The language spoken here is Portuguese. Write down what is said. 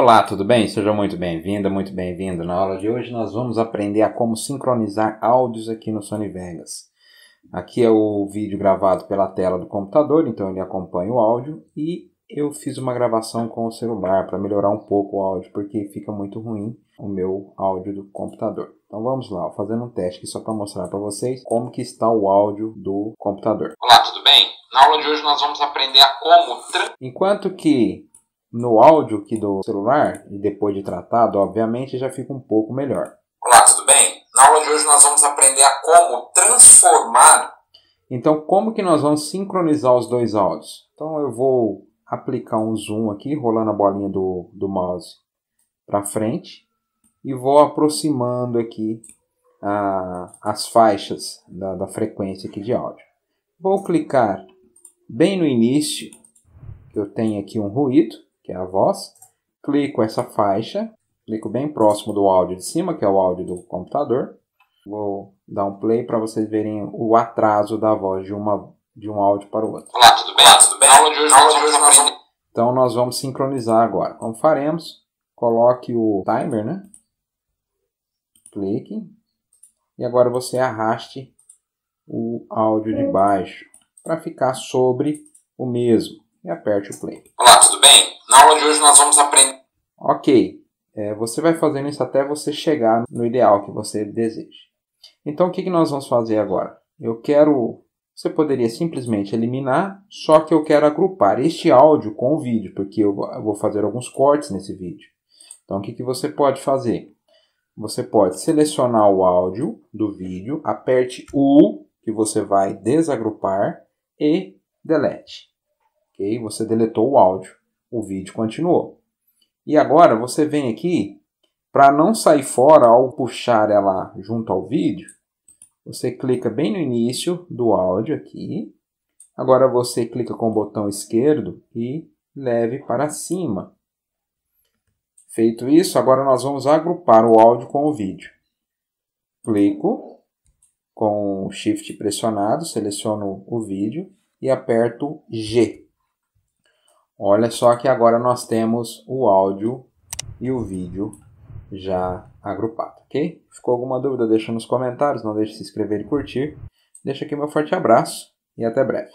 Olá, tudo bem? Seja muito bem-vinda, muito bem-vindo. Na aula de hoje nós vamos aprender a como sincronizar áudios aqui no Sony Vegas. Aqui é o vídeo gravado pela tela do computador, então ele acompanha o áudio e eu fiz uma gravação com o celular para melhorar um pouco o áudio, porque fica muito ruim o meu áudio do computador. Então vamos lá, fazendo um teste aqui só para mostrar para vocês como que está o áudio do computador. Olá, tudo bem? Na aula de hoje nós vamos aprender a como... Enquanto que no áudio aqui do celular, e depois de tratado, obviamente já fica um pouco melhor. Olá, tudo bem? Na aula de hoje nós vamos aprender a como transformar. Então, como que nós vamos sincronizar os dois áudios? Então, eu vou aplicar um zoom aqui, rolando a bolinha do, do mouse para frente, e vou aproximando aqui a, as faixas da, da frequência aqui de áudio. Vou clicar bem no início, que eu tenho aqui um ruído, que é a voz. Clico essa faixa, clico bem próximo do áudio de cima, que é o áudio do computador. Vou dar um play para vocês verem o atraso da voz de, uma, de um áudio para o outro. Olá, tudo bem? Olá, tudo bem? aula de hoje, aula de hoje nós vamos... Então nós vamos sincronizar agora. Como faremos? Coloque o timer, né? Clique. E agora você arraste o áudio de baixo para ficar sobre o mesmo. E aperte o play. Olá, tudo bem? Na aula de hoje nós vamos aprender. Ok, é, você vai fazendo isso até você chegar no ideal que você deseja. Então o que, que nós vamos fazer agora? Eu quero. Você poderia simplesmente eliminar, só que eu quero agrupar este áudio com o vídeo, porque eu vou fazer alguns cortes nesse vídeo. Então o que, que você pode fazer? Você pode selecionar o áudio do vídeo, aperte U, que você vai desagrupar, e delete. Ok? Você deletou o áudio o vídeo continuou. E agora você vem aqui, para não sair fora ao puxar ela junto ao vídeo, você clica bem no início do áudio aqui. Agora você clica com o botão esquerdo e leve para cima. Feito isso, agora nós vamos agrupar o áudio com o vídeo. Clico com o Shift pressionado, seleciono o vídeo e aperto G. Olha só que agora nós temos o áudio e o vídeo já agrupado, ok? Ficou alguma dúvida? Deixa nos comentários, não deixe de se inscrever e curtir. Deixa aqui meu forte abraço e até breve.